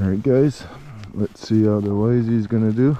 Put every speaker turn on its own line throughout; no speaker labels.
Alright guys, let's see how the YZ's gonna do.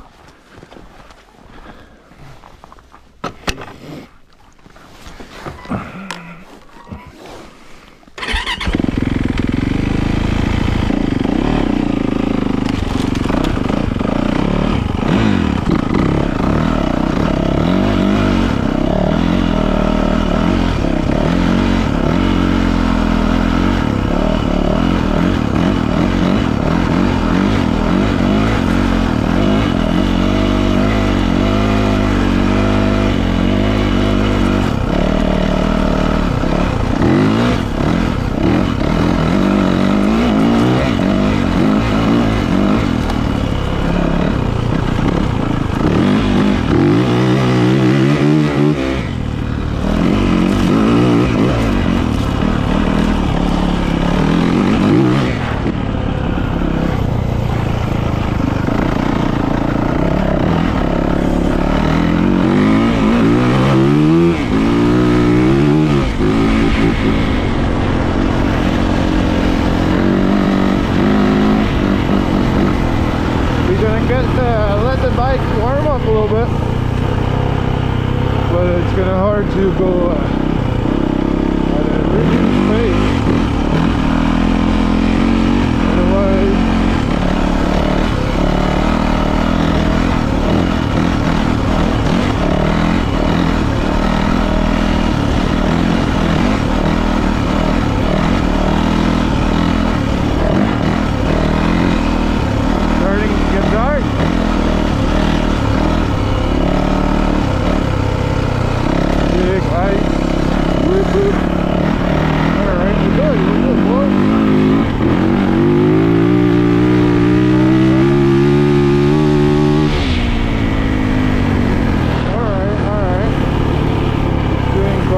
Gonna get uh, let the bike warm up a little bit, but it's gonna hard to go uh,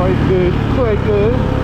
quite good, quite good.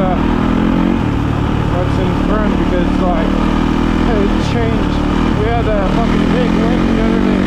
uh, what's in front because like it changed. We had a fucking big wind underneath.